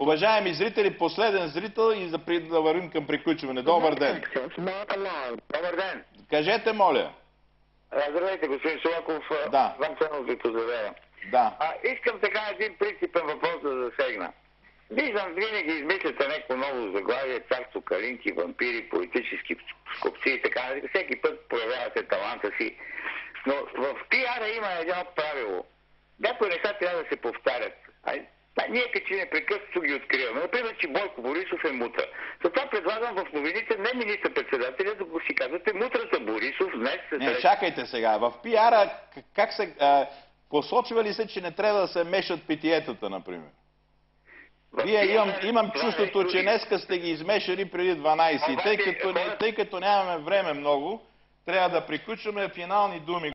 Уважаеми зрители, последен зрител и за при- да вървим към приключване. Добър ден. Добър ден. Кажете, моля. Здравейте, господин Солаков. Да. Вам само ви поздравявам. Да. А, искам така един принципен въпрос да засегна. Виждам, винаги измисляте някакво ново заглавие, царство, калинки, вампири, политически скопци и така. Всеки път проявявате таланта си. Но в пиара има едно правило. Някои неща трябва да се повтарят. А, а ние като че непрекъснато ги откриваме. Например, че Бойко Борисов е мутра. Затова предлагам в новините не министър-председателя да го си казвате мутрата Борисов днес се Не, чакайте сега. В пиара как се... А, посочва ли се, че не трябва да се мешат питиетата, например? в Вие имам, пиара имам чувството, че днеска сте ги измешали преди 12. И тъй като, не, тъй като нямаме време много, трябва да приключваме финални думи.